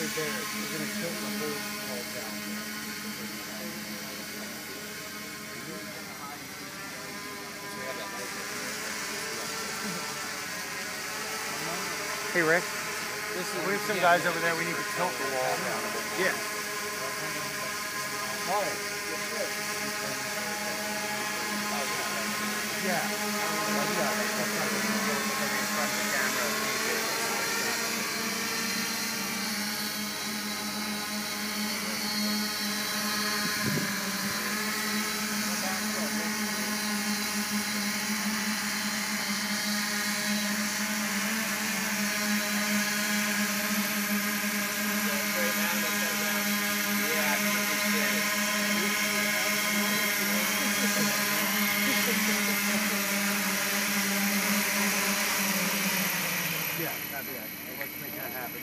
they're there, you're gonna tilt the whole wall down. Hey Rick, This is, we have some guys over there. We need to tilt the wall down. Oh, yeah. Yeah. Let's make that happen.